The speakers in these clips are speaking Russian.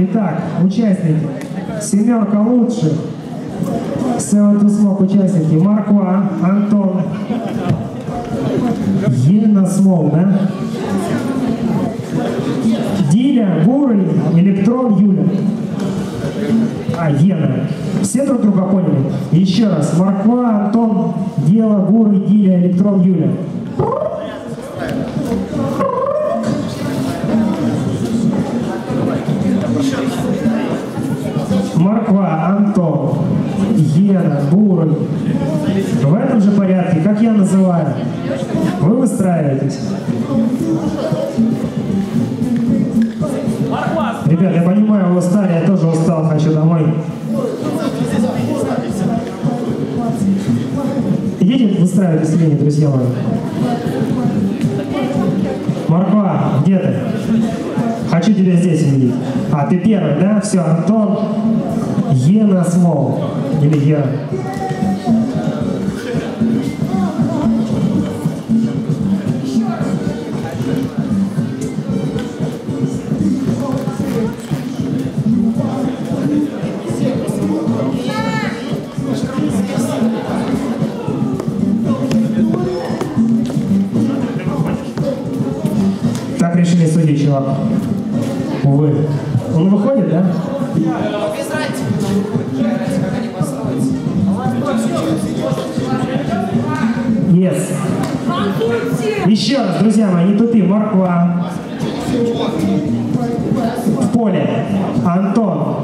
Итак, участники. Семерка лучших. Seven to Smoke участники. Марква, Антон. Елена Смол, да? Диля, Бурый, Электрон, Юля. А, Ена. Все друг друга поняли? Еще раз. Марква, Антон, Дела, Бурый, Диля, Электрон, Юля. Марква, Антон, Ена, Бурый. В этом же порядке, как я называю. Вы выстраиваетесь. Ребят, я понимаю, вы устали, я тоже устал, хочу домой. Идите выстраивайтесь линии, друзья мои. Все, Антон, Ена Смол. Или Ена. Так решили чувак. Поле. Антон.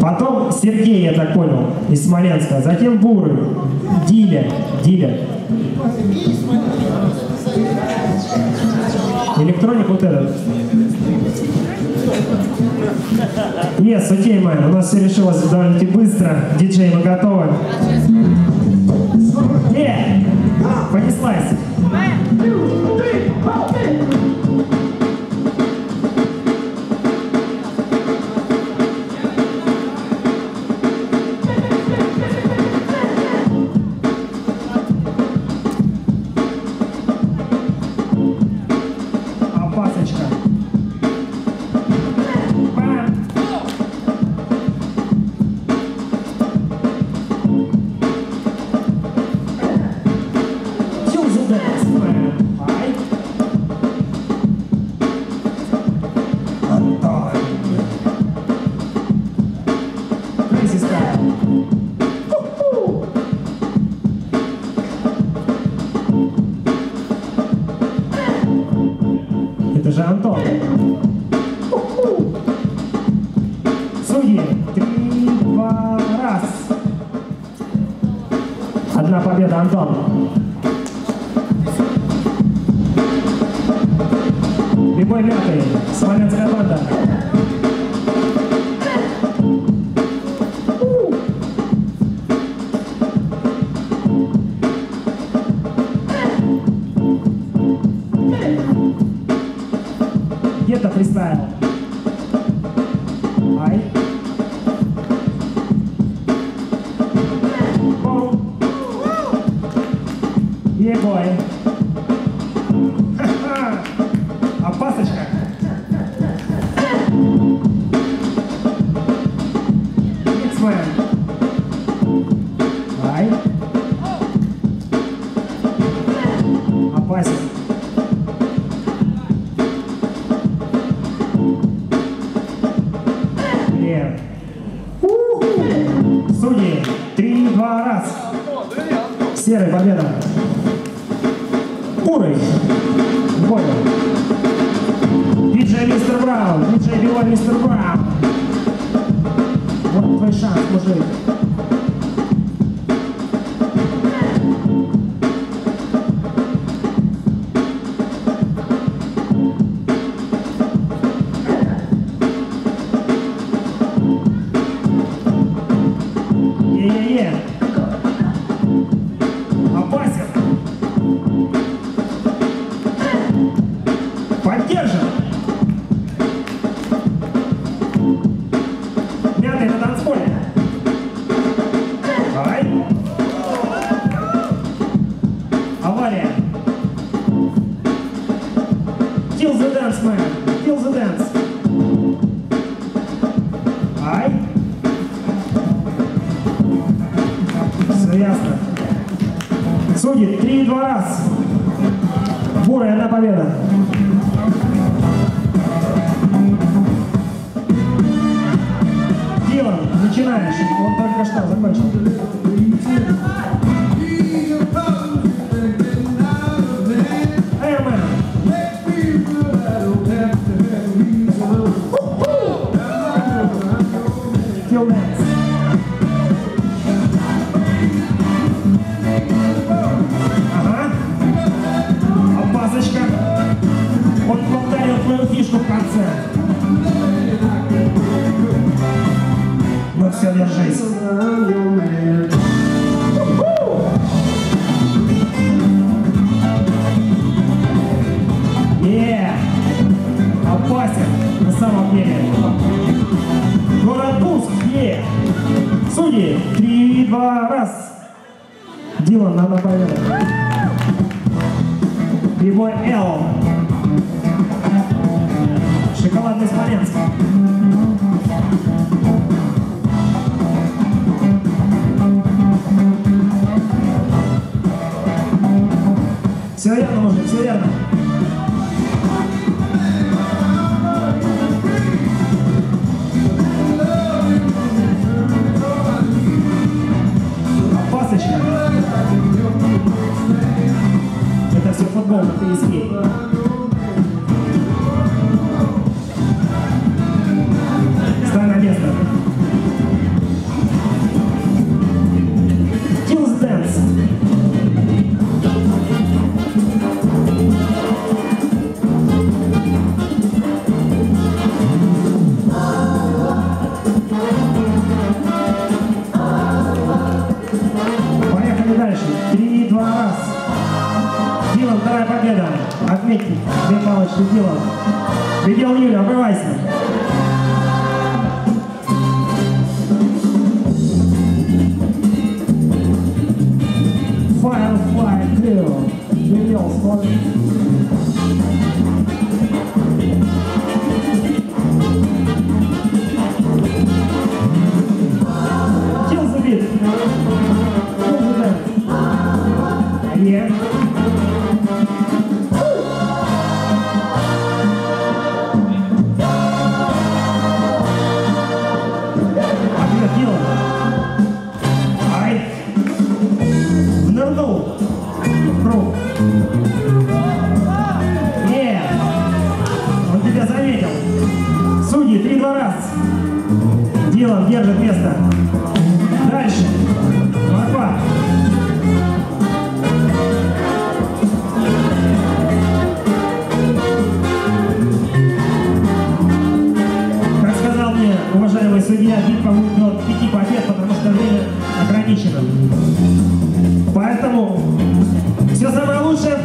Потом Сергей, я так понял, из Смоленска. Затем Бурый. Диля. Диля. Электроник вот этот. Yes, окей, мэн. У нас все решилось довольно-таки быстро. Диджей, мы готовы. Е! Понеслась. Опасочка. Антон. Любой мятый. Смоленская банда. Где-то фристайл. У-ху. Судьи. Три, два, раз. Серый, победа. Бурый. Понял. Диджей Мистер Браун. Диджей Билла Мистер Браун. Вот твой шанс, мужик. Е-е-е. Опасен. Раз. Бурая, одна победа. Дилан, начинаешь. Он только что закончил. Твою фишку в конце. Ну все, держись. Е, опасен на самом деле. Город Буск, е. Судьи, три, два, раз. Дилан, надо победа. Бибой Эл. Шоколадный Смоленск. Все верно, мужик, все верно. Опасочка. Это все футбол, это эскейп. Дилан держит место. Дальше. Москва. Как сказал мне уважаемый судья, битва будет до пяти побед, потому что время ограничено. Поэтому все самое лучшее в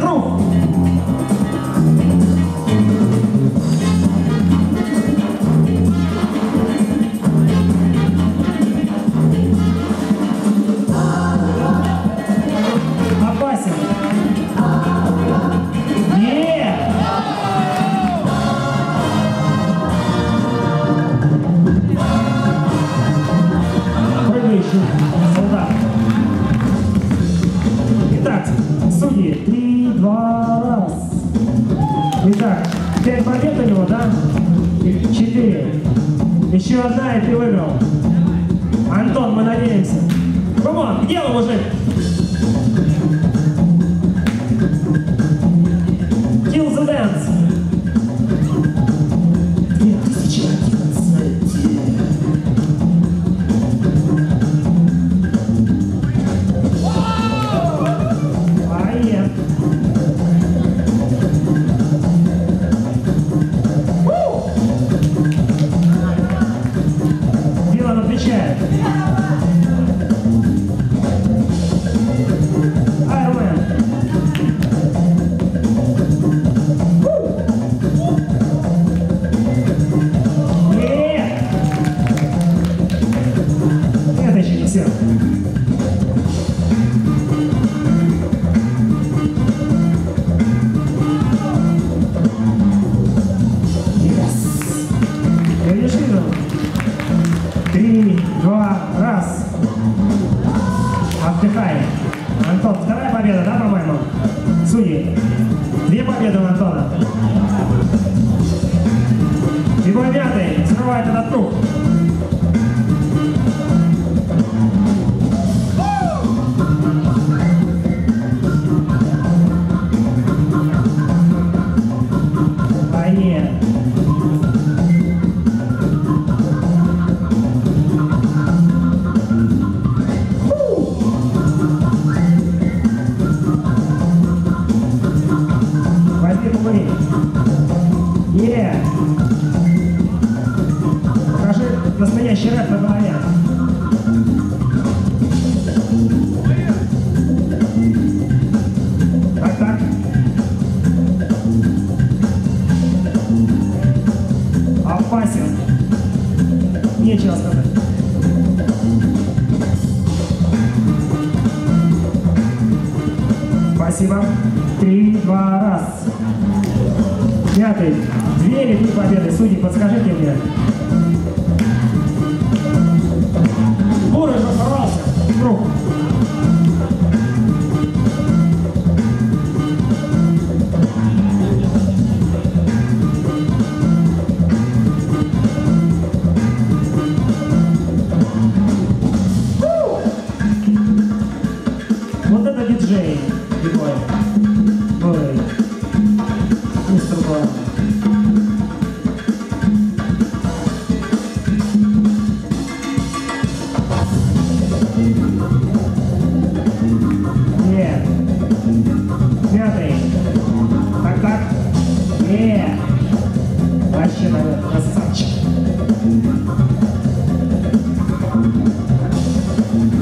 Двери или победы? Судьи, подскажите мне.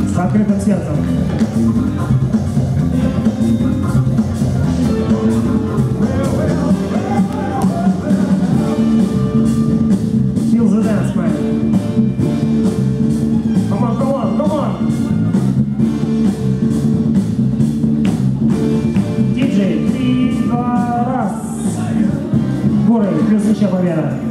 С открытым сердцем. Feel the. Come on, come on, come on. Диджей, три, два, раз. Горы, плюс еще победа.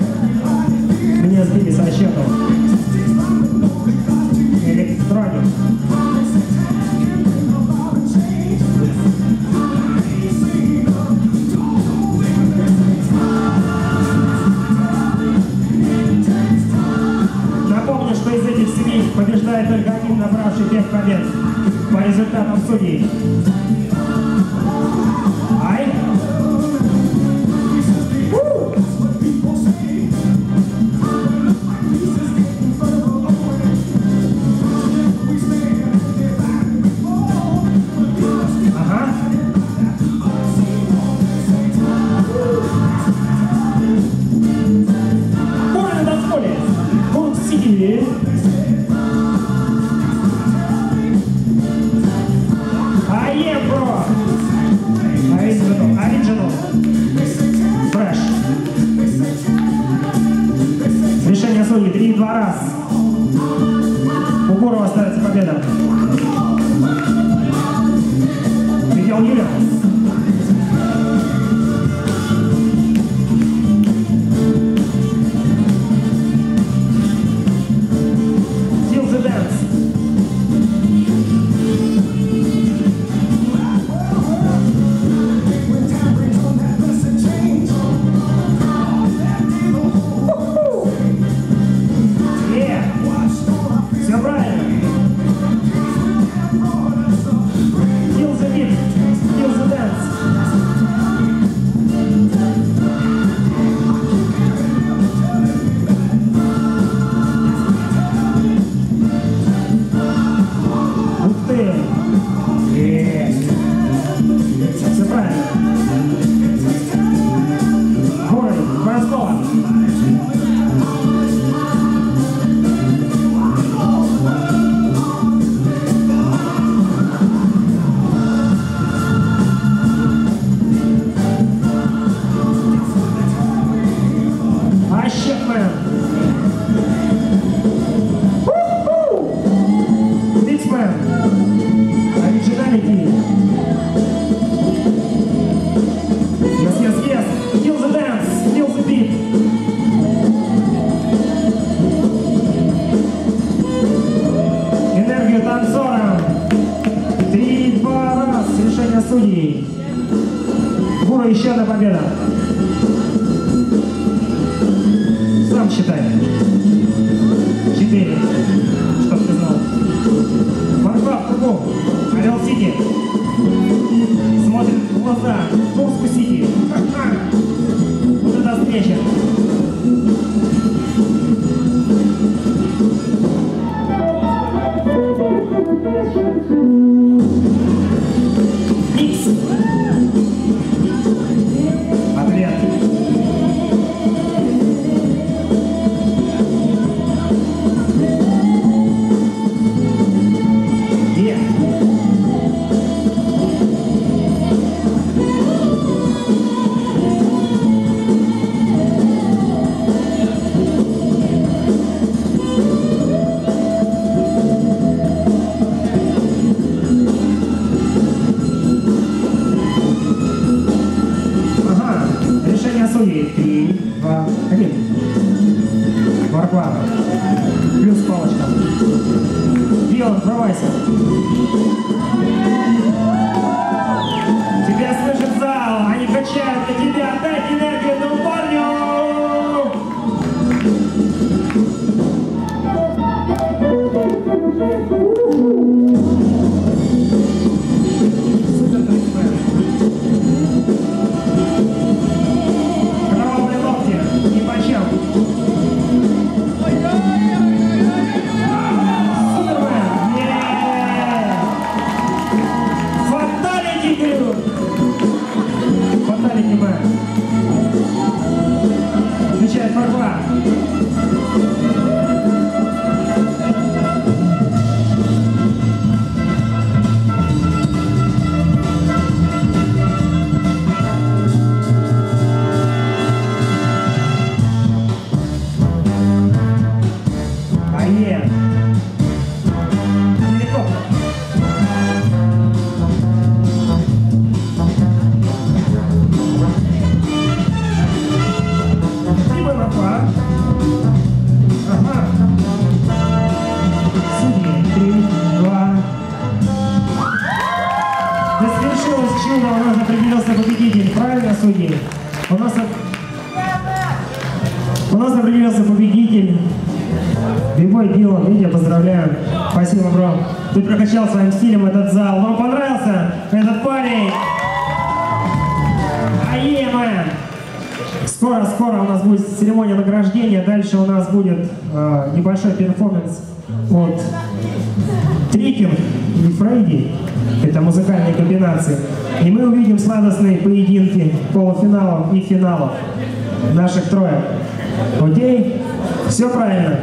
Вот это у нас определился победитель. Бибой Дилан, Витя, поздравляю. Спасибо, бро. Ты прокачал своим стилем этот зал. Вам понравился этот парень? Ае, мэн! Скоро-скоро у нас будет церемония награждения. Дальше у нас будет э, небольшой перформанс от Трикинг и Фрейди. Это музыкальные комбинации. И мы увидим сладостные поединки полуфиналов и финалов наших троек. Окей? Все правильно.